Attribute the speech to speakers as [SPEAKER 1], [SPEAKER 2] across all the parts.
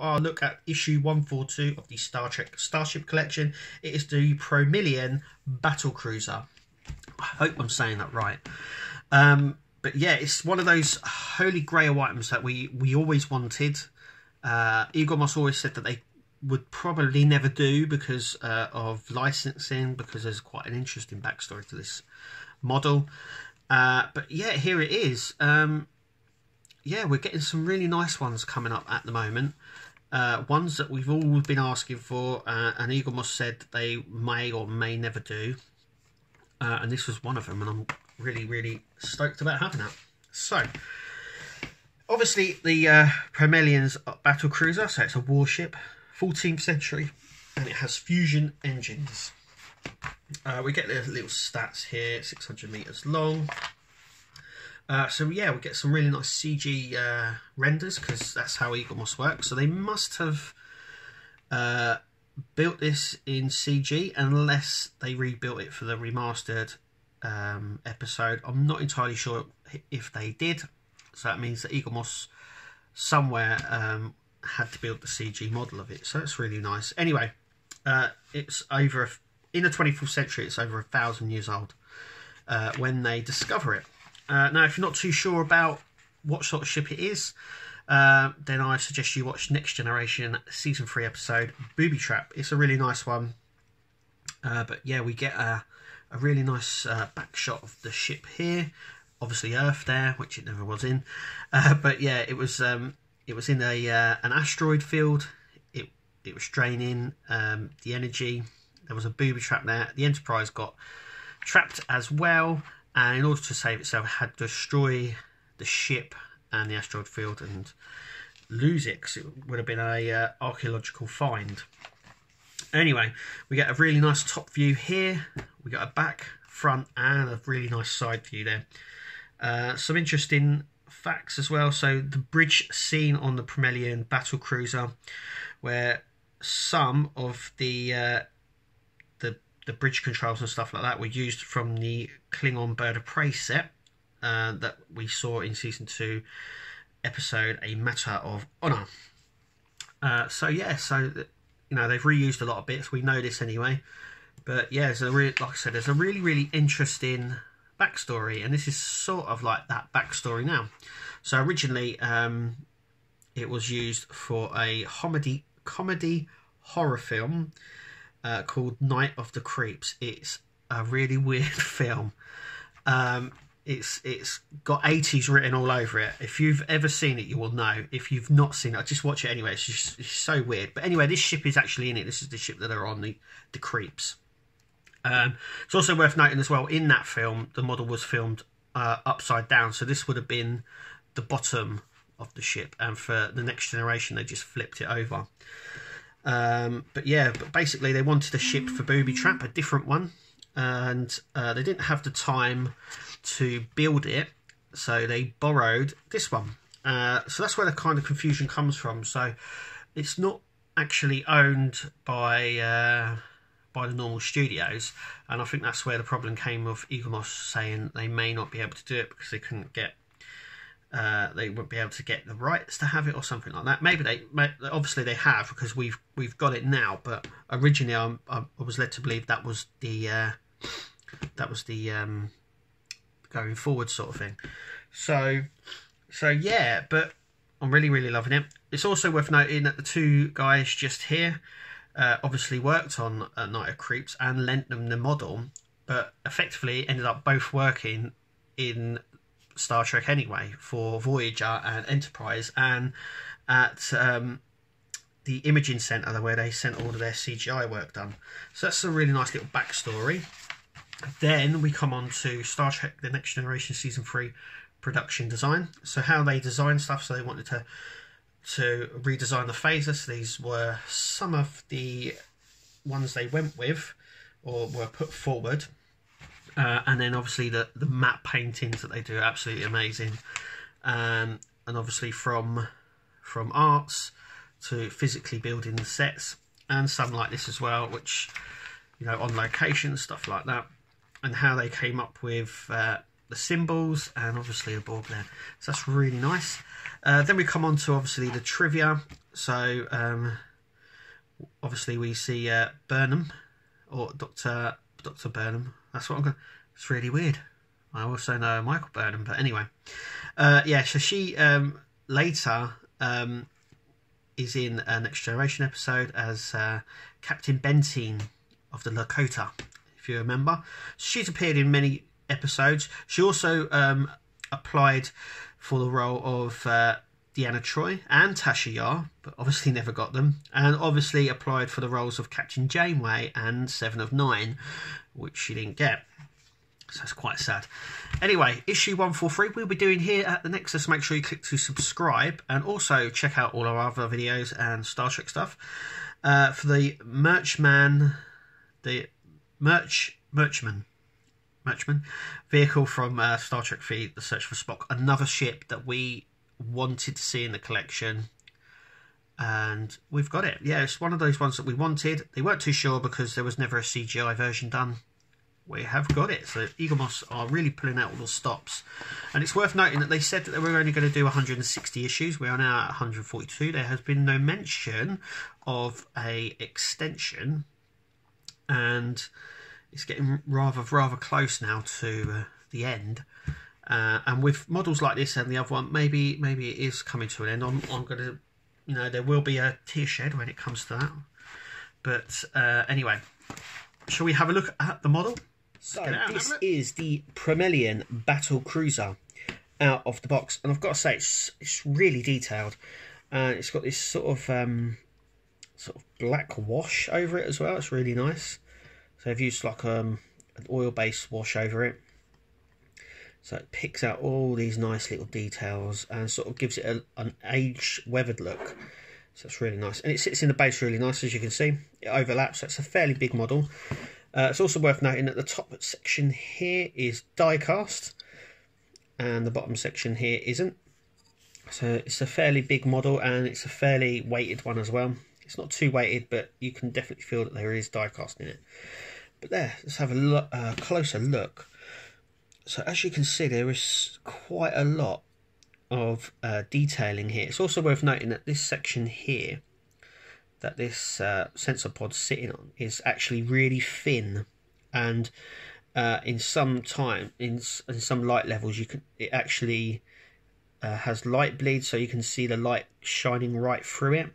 [SPEAKER 1] our look at issue 142 of the Star Trek Starship Collection. It is the Promellian Battle Cruiser. I hope I'm saying that right. Um, but yeah, it's one of those holy grail items that we, we always wanted. Uh, Eaglemoss always said that they would probably never do because uh, of licensing, because there's quite an interesting backstory to this model. Uh, but yeah, here it is. Um, yeah, we're getting some really nice ones coming up at the moment. Uh, ones that we've all been asking for, uh, and Eaglemoss said they may or may never do. Uh, and this was one of them, and I'm really, really stoked about having that. So, obviously, the uh, battle cruiser, so it's a warship, 14th century, and it has fusion engines. Uh, we get the little stats here, 600 meters long. Uh, so yeah, we get some really nice CG uh, renders because that's how Eaglemoss works. So they must have uh, built this in CG unless they rebuilt it for the remastered um, episode. I'm not entirely sure if they did. So that means that Eaglemoss somewhere um, had to build the CG model of it. So that's really nice. Anyway, uh, it's over in the 24th century. It's over a thousand years old uh, when they discover it. Uh, now, if you're not too sure about what sort of ship it is, uh, then I suggest you watch Next Generation Season 3 episode Booby Trap. It's a really nice one. Uh, but yeah, we get a, a really nice uh, back shot of the ship here. Obviously, Earth there, which it never was in. Uh, but yeah, it was um, it was in a uh, an asteroid field. It it was draining um, the energy. There was a booby trap there. The Enterprise got trapped as well and in order to save itself, it had to destroy the ship and the asteroid field and lose it because it would have been a uh, archaeological find. Anyway, we get a really nice top view here. We got a back, front, and a really nice side view there. Uh, some interesting facts as well. So the bridge scene on the Promellian battle cruiser, where some of the uh, the bridge controls and stuff like that were used from the Klingon Bird of Prey set uh, that we saw in season two episode A Matter of Honor. Uh, so yeah, so you know they've reused a lot of bits. We know this anyway, but yeah, there's a re- like I said, there's a really really interesting backstory, and this is sort of like that backstory now. So originally, um, it was used for a comedy comedy horror film uh, called Night of the Creeps. It's a really weird film. Um, it's it's got 80s written all over it. If you've ever seen it, you will know. If you've not seen it, just watch it anyway. It's just it's so weird. But anyway, this ship is actually in it. This is the ship that are on the the Creeps. Um, it's also worth noting as well. In that film, the model was filmed uh, upside down, so this would have been the bottom of the ship, and for the next generation, they just flipped it over. Um, but yeah, but basically they wanted a ship for Booby Trap, a different one, and uh, they didn't have the time to build it, so they borrowed this one. Uh, so that's where the kind of confusion comes from. So it's not actually owned by uh, by the normal studios, and I think that's where the problem came of Eaglemoss saying they may not be able to do it because they couldn't get uh, they won't be able to get the rights to have it or something like that. Maybe they, obviously they have because we've we've got it now. But originally, I, I was led to believe that was the uh, that was the um, going forward sort of thing. So so yeah, but I'm really really loving it. It's also worth noting that the two guys just here uh, obviously worked on uh, Night of Creeps and lent them the model, but effectively ended up both working in Star Trek anyway for Voyager and Enterprise, and at um, the Imaging Centre where they sent all of their CGI work done. So that's a really nice little backstory. Then we come on to Star Trek: The Next Generation season three production design. So how they design stuff. So they wanted to to redesign the phasers. These were some of the ones they went with or were put forward uh, and then obviously the the matte paintings that they do are absolutely amazing. Um, and obviously from from arts to physically building the sets and some like this as well, which you know on location stuff like that, and how they came up with uh, the symbols, and obviously a board there. So that's really nice. Uh, then we come on to obviously the trivia. So um, obviously we see uh, Burnham or Doctor Doctor Burnham. That's what I'm going. It's really weird. I also know Michael Burnham, but anyway, uh, yeah. So she um, later um, is in a Next Generation episode as uh, Captain Benteen of the Lakota, if you remember. She's appeared in many episodes. She also um, applied for the role of uh, Deanna Troi and Tasha Yar, but obviously never got them, and obviously applied for the roles of Captain Janeway and Seven of Nine, which she didn't get. So that's quite sad. Anyway, issue 143 we'll be doing here at the Nexus. Make sure you click to subscribe and also check out all our other videos and Star Trek stuff. Uh, for the Merchman, the Merch Merchman, Merchman vehicle from uh, Star Trek 3, The Search for Spock, another ship that we wanted to see in the collection. And we've got it. Yeah, it's one of those ones that we wanted. They weren't too sure because there was never a CGI version done we have got it. So Eagle Eaglemoss are really pulling out all the stops. And it's worth noting that they said that they were only going to do 160 issues. We are now at 142. There has been no mention of a extension. And it's getting rather rather close now to uh, the end. Uh, and with models like this and the other one, maybe maybe it is coming to an end. I'm, I'm going to, you know, there will be a tear shed when it comes to that. But uh, anyway, shall we have a look at the model?
[SPEAKER 2] So this is the Promellian Battle Cruiser out of the box, and I've got to say it's it's really detailed. Uh, it's got this sort of um, sort of black wash over it as well. It's really nice. So I've used like um, an oil-based wash over it. So it picks out all these nice little details and sort of gives it a, an age weathered look. So it's really nice. And it sits in the base really nice as you can see. It overlaps, so it's a fairly big model. Uh, it's also worth noting that the top section here is die cast and the bottom section here isn't. So it's a fairly big model and it's a fairly weighted one as well. It's not too weighted, but you can definitely feel that there is die cast in it. But there, let's have a look, uh, closer look. So as you can see, there is quite a lot of uh, detailing here. It's also worth noting that this section here that this uh, sensor pod's sitting on is actually really thin and uh, in some time in, in some light levels you can it actually uh, has light bleed so you can see the light shining right through it.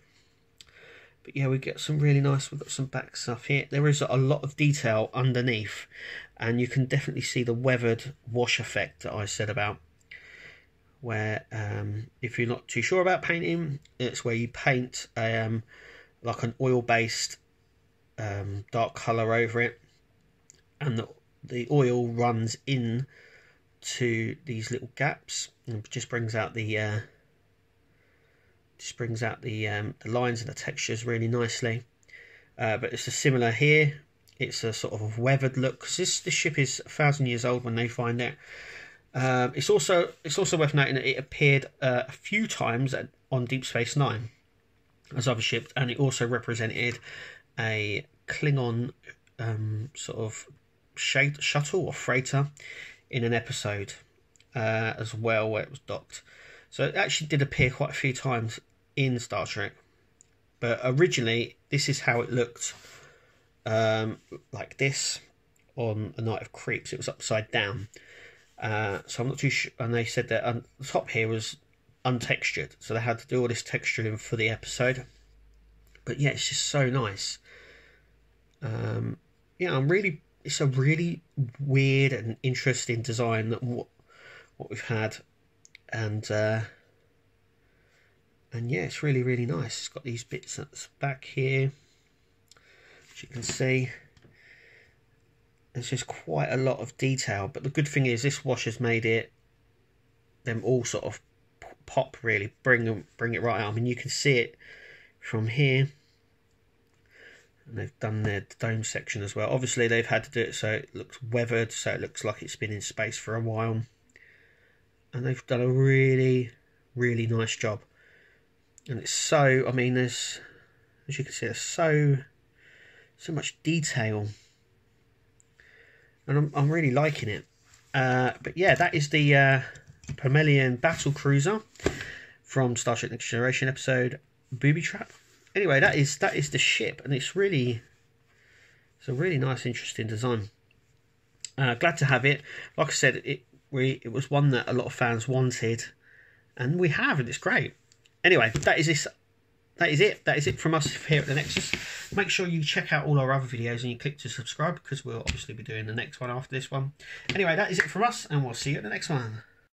[SPEAKER 2] But yeah we get some really nice we've got some back stuff here. There is a lot of detail underneath and you can definitely see the weathered wash effect that I said about where um, if you're not too sure about painting it's where you paint um, like an oil based um, dark color over it, and the the oil runs in to these little gaps and just brings out the uh, just brings out the um, the lines and the textures really nicely. Uh, but it's a similar here. It's a sort of weathered look because this this ship is a thousand years old when they find it. Um, it's also it's also worth noting that it appeared uh, a few times at, on Deep Space Nine as other ships, and it also represented a Klingon um, sort of sh- shuttle or freighter in an episode uh, as well, where it was docked. So it actually did appear quite a few times in Star Trek, but originally this is how it looked, um, like this on a Night of Creeps. It was upside down. Uh, so I'm not too sure. And they said that on the top here was untextured, so they had to do all this texturing for the episode. But yeah, it's just so nice. Um, yeah, I'm really. It's a really weird and interesting design that what what we've had, and uh, and yeah, it's really really nice. It's got these bits that's back here, as you can see. There's just quite a lot of detail, but the good thing is this wash has made it them all sort of pop really bring them bring it right out. I mean you can see it from here and they've done their dome section as well. Obviously they've had to do it so it looks weathered so it looks like it's been in space for a while and they've done a really really nice job and it's so I mean there's as you can see there's so so much detail and I'm, I'm really liking it Uh, but yeah, that is the uh, Promellian Battle Cruiser from Star Trek Next Generation episode Booby Trap. Anyway, that is that is the ship, and it's really it's a really nice, interesting design. Uh, glad to have it. Like I said, it we it was one that a lot of fans wanted, and we have, and it's great. Anyway, that is this. That is it. That is it from us here at the Nexus. Make sure you check out all our other videos and you click to subscribe because we'll obviously be doing the next one after this one. Anyway, that is it from us, and we'll see you at the next one.